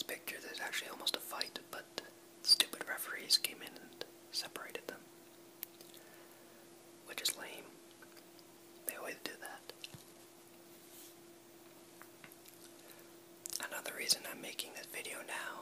this picture, there's actually almost a fight, but stupid referees came in and separated them. Which is lame. They always do that. Another reason I'm making this video now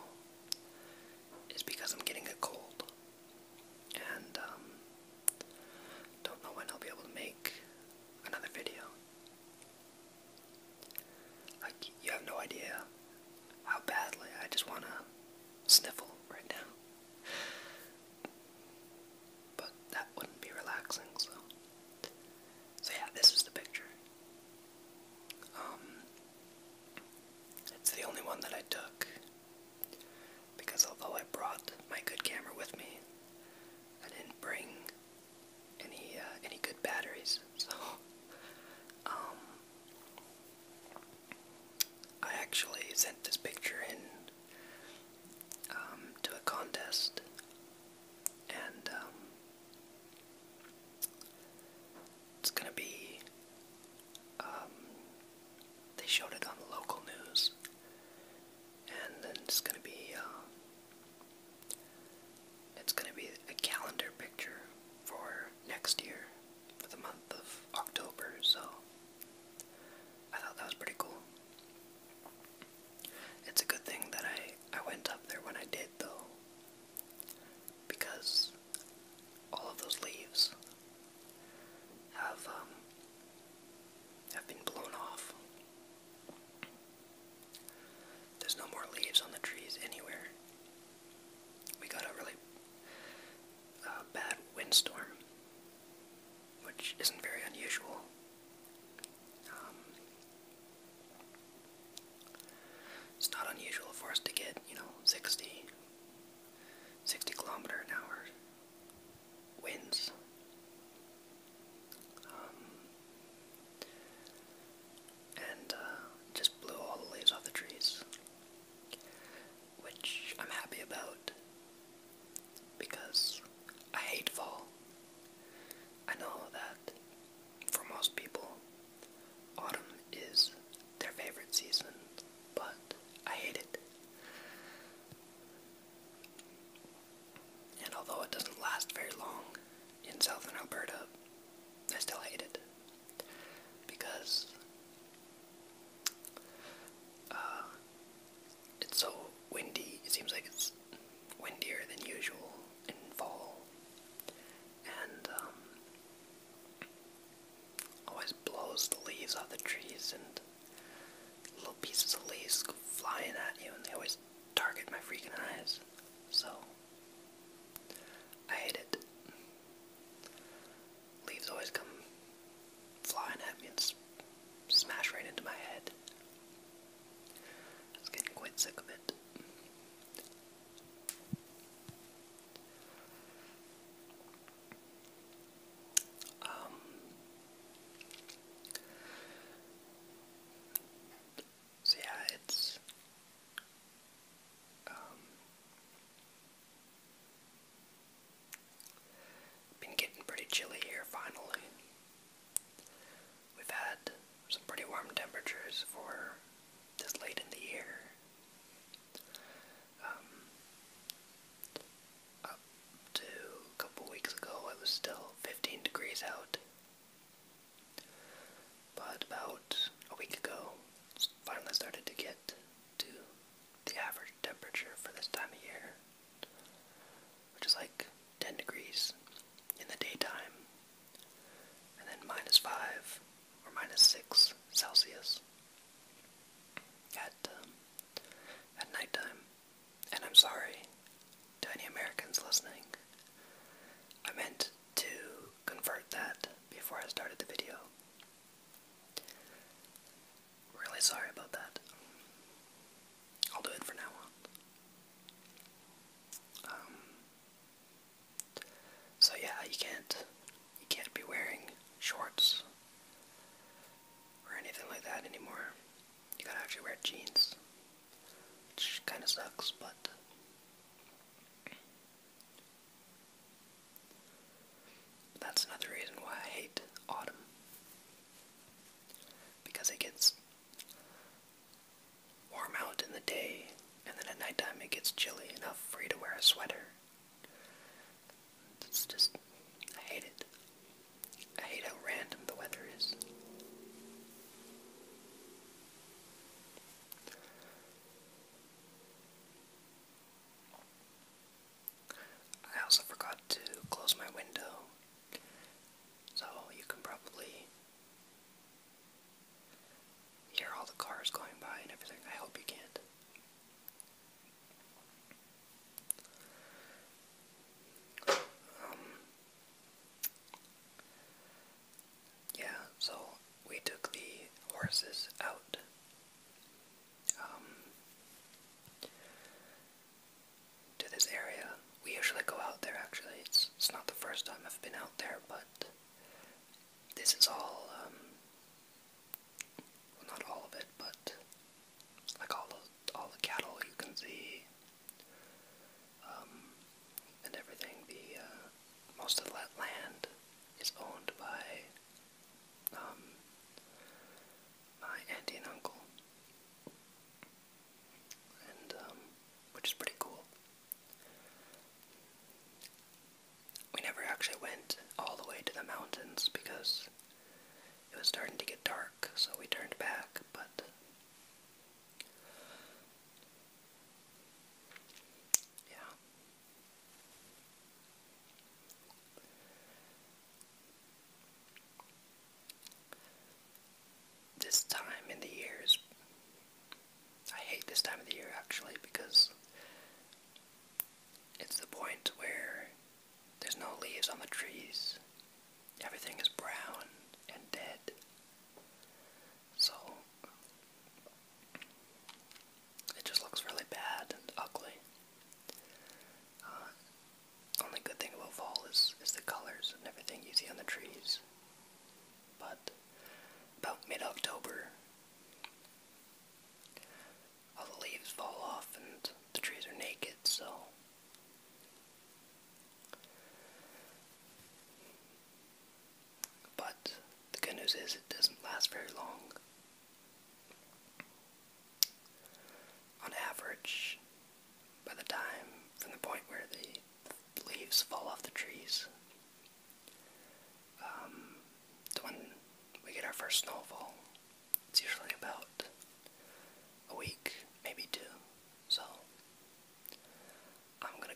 sick of it.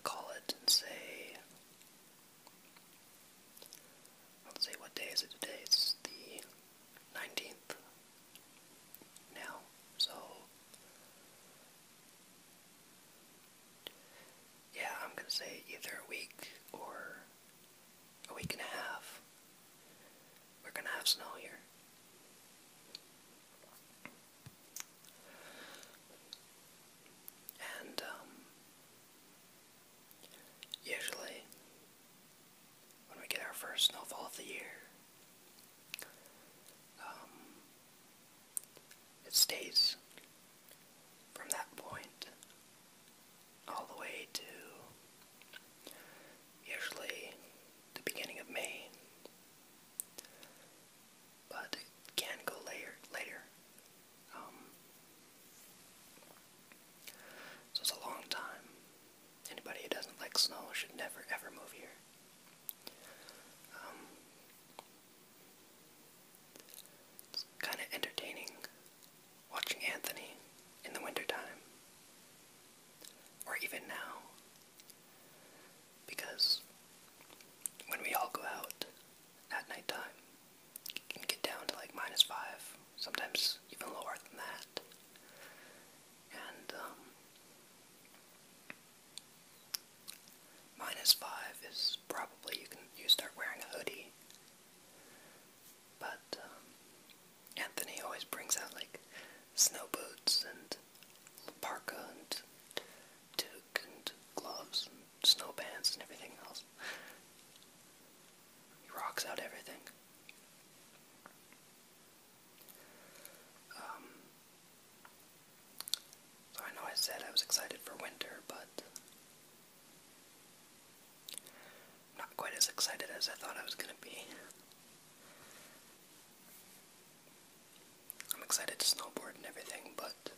call it and say, let's see, what day is it today? It's States. said, I was excited for winter, but not quite as excited as I thought I was going to be. I'm excited to snowboard and everything, but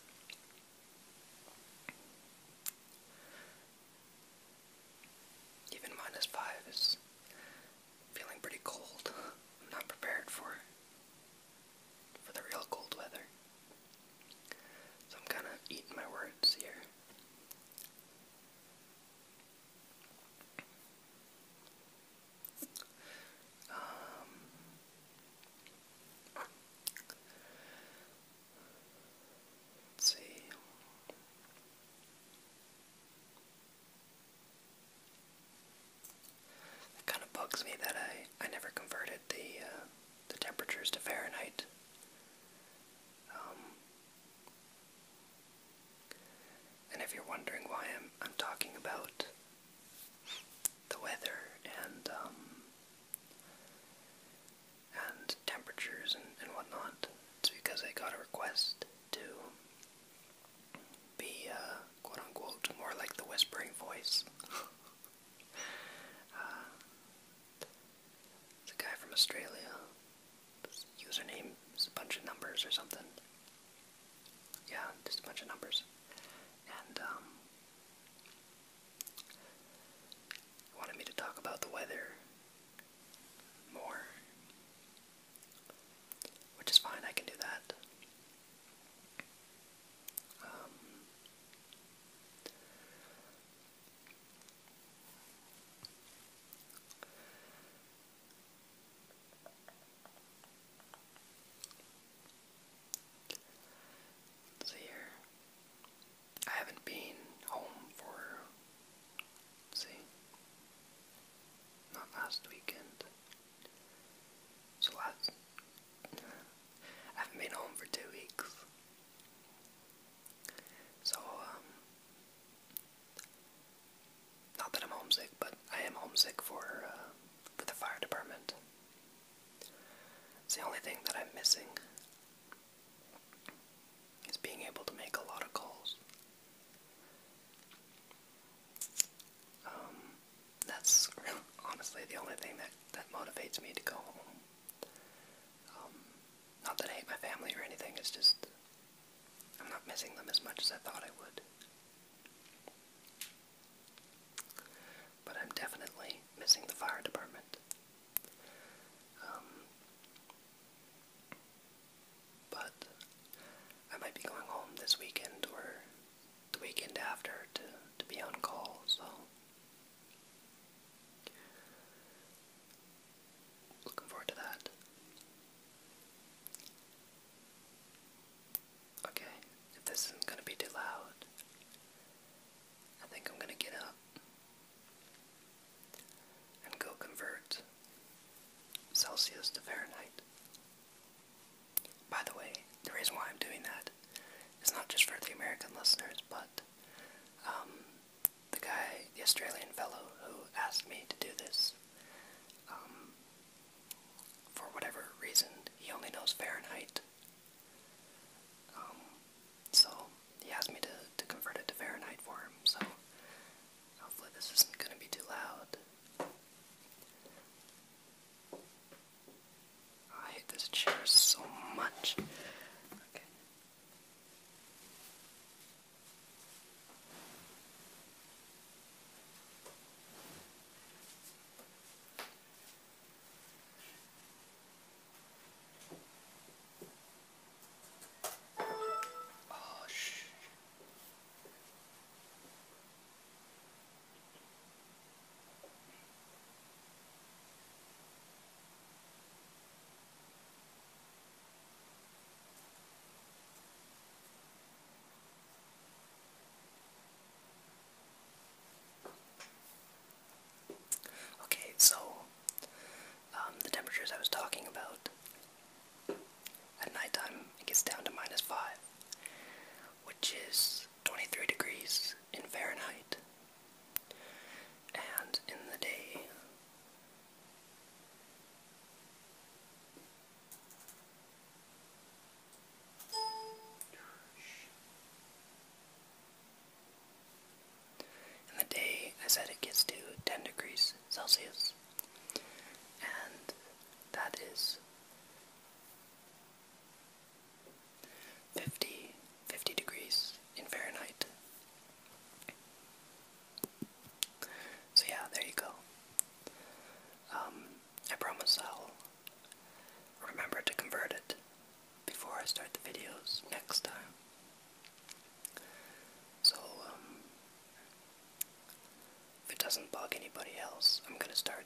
motivates me to go home. Um, not that I hate my family or anything, it's just I'm not missing them as much as I thought I would. this chair so much. so um, the temperatures I was talking about, at nighttime it gets down to minus 5, which is 23 degrees in Fahrenheit. anybody else. I'm gonna start